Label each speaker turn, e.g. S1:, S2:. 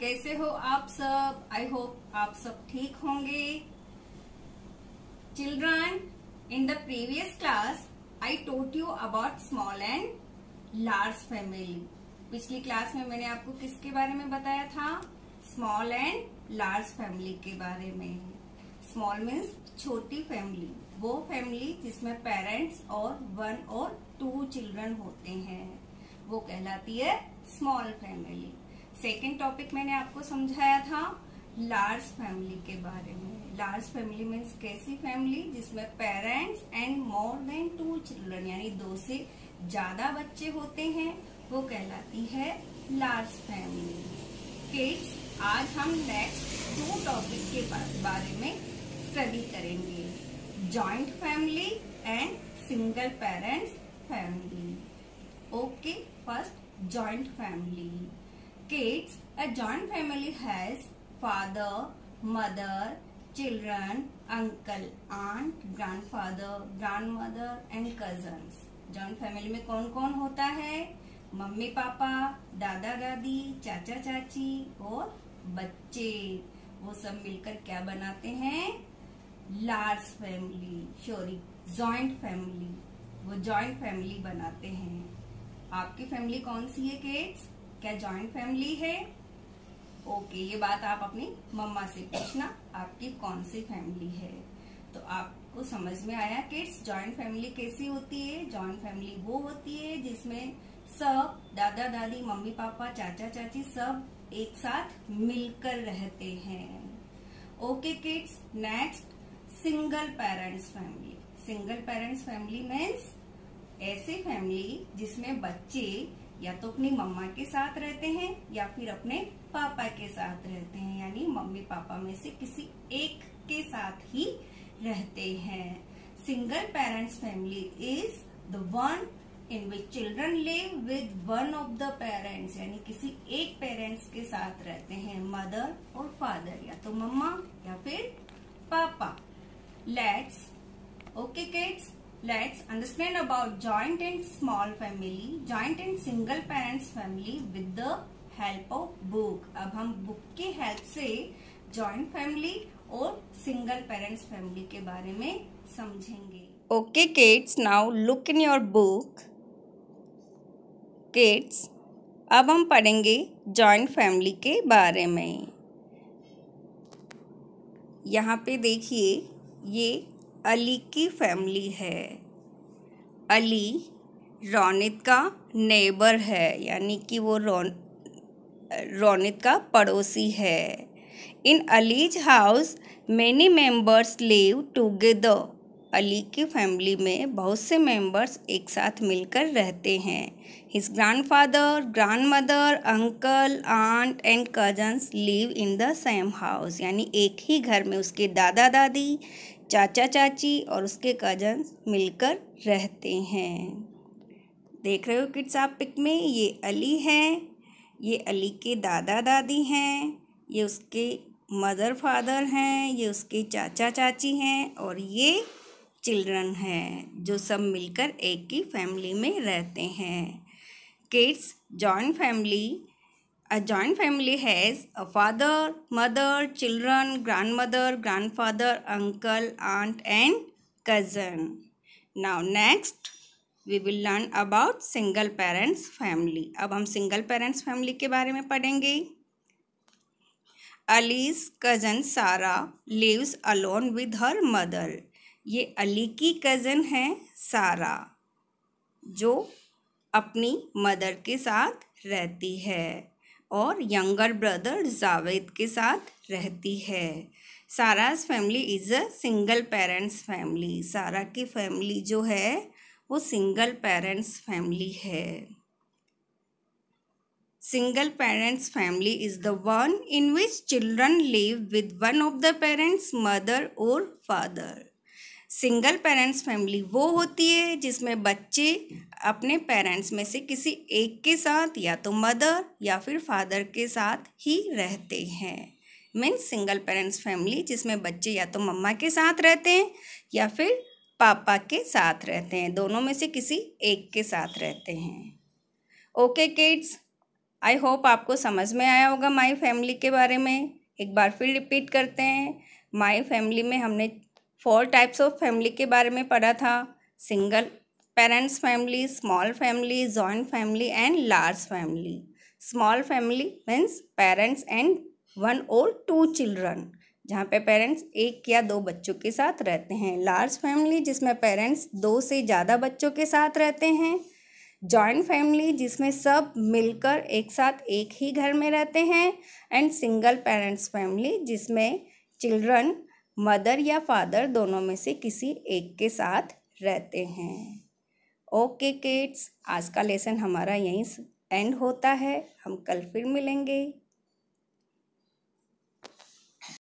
S1: कैसे हो आप सब? आई होप आप सब ठीक होंगे. Children in the previous class I taught you about small and large family पिछली क्लास में मैंने आपको किसके बारे में बताया था? स्मॉल एंड लार्ज फैमिली के बारे में. स्मॉल मीन्स छोटी फैमिली वो फैमिली जिसमें पेरेंट्स और वन और टू चिल्ड्रन होते हैं. वो कहलाती है स्मॉल फैमिली सेकेंड टॉपिक मैंने आपको समझाया था, लार्ज फैमिली के बारे में। लार्ज फैमिली मीन्स कैसी फैमिली जिसमें parents and more than two children, यानी दो से ज़्यादा बच्चे होते हैं, वो कहलाती है लार्ज फैमिली। किड्स आज हम नेक्स्ट दो टॉपिक के बारे में स्टडी करेंगे। Joint family and single parents family okay first joint family kids, a joint family has father, mother, children, uncle, aunt, grandfather, grandmother and cousins. Joint family में कौन कौन होता है? मम्मी पापा दादा दादी चाचा चाची और बच्चे। वो सब मिलकर क्या बनाते हैं? Large family sorry joint family वो जॉइंट फैमिली बनाते हैं। आपकी फैमिली कौन सी है किड्स क्या जॉइंट फैमिली है? ओके ये बात आप अपनी मम्मा से पूछना, आपकी कौन सी फैमिली है? तो आपको समझ में आया कि जॉइंट फैमिली कैसी होती है? जॉइंट फैमिली वो होती है जिसमें सब दादा, दादी, मम्मी, पापा, चाचा, चाची सब एक साथ मिलकर रहते हैं। Okay kids next single parents family single parents family means ऐसी फैमिली जिसमें बच्चे या तो अपनी मम्मा के साथ रहते हैं, या फिर अपने पापा के साथ रहते हैं, यानी मम्मी पापा में से किसी एक के साथ ही रहते हैं। Single parents family is the one in which children live with one of the parents यानी किसी एक पेरेंट्स के साथ रहते हैं मदर और फादर या तो मम्मा या फिर पापा। Let's okay kids Let's understand about joint and small family, joint and single parents family with the help of book. अब हम बुक की हेल्प से जॉइंट फैमिली और सिंगल पेरेंट्स फैमिली के बारे में समझेंगे okay kids now look in your book kids अब हम पढ़ेंगे जॉइंट फैमिली के बारे में यहाँ पे देखिए ये अली की फैमिली है। अली रौनित का नेबर है, यानी कि वो रोन, रोनित का पड़ोसी है। In Ali's house many members live together Ali की फैमिली में बहुत से मेंबर्स एक साथ मिलकर रहते हैं। His grandfather grandmother uncle aunt and cousins live in the same house यानी एक ही घर में उसके दादा दादी चाचा चाची और उसके कजन्स मिलकर रहते हैं। देख रहे हो किड्स आप पिक में? ये अली हैं, ये अली के दादा दादी हैं, ये उसके मदर फादर हैं, ये उसके चाचा चाची हैं और ये चिल्ड्रन हैं जो सब मिलकर एक ही फैमिली में रहते हैं। Kids, joint family A joint family has a father, mother, children, grandmother, grandfather, uncle, aunt and cousin. Now next we will learn about single parents family. अब हम single parents family के बारे में पढ़ेंगे Ali's cousin Sara lives alone with her mother ये अली की cousin है सारा जो अपनी मदर के साथ रहती है और यंगर ब्रदर जावेद के साथ रहती है। Sara's family is a single parents family Sara की फैमिली जो है, वो सिंगल पेरेंट्स फैमिली है। Single parents family is the one in which children live with one of the parents mother और फादर सिंगल पेरेंट्स फैमिली वो होती है जिसमें बच्चे अपने पेरेंट्स में से किसी एक के साथ या तो मदर या फिर फादर के साथ ही रहते हैं। मीन्स सिंगल पेरेंट्स फैमिली जिसमें बच्चे या तो मम्मा के साथ रहते हैं या फिर पापा के साथ रहते हैं। दोनों में से किसी एक के साथ रहते हैं। ओके किड्स आई होप आपको समझ में आया होगा माई फैमिली के बारे में। एक बार फिर रिपीट करते हैं। माई फैमिली में हमने फोर टाइप्स ऑफ़ फैमिली के बारे में पढ़ा था। Single parents family, small family, joint family and large family. Small family means parents and one और टू चिल्ड्रन, जहाँ पे पेरेंट्स एक या दो बच्चों के साथ रहते हैं। लार्ज फैमिली जिसमें पेरेंट्स दो से ज़्यादा बच्चों के साथ रहते हैं। जॉइंट फैमिली जिसमें सब मिलकर एक साथ एक ही घर में रहते हैं। एंड सिंगल पेरेंट्स फैमिली जिसमें चिल्ड्रन मदर या फादर दोनों में से किसी एक के साथ रहते हैं। ओके किड्स, आज का लेसन हमारा यहीं एंड होता है। हम कल फिर मिलेंगे।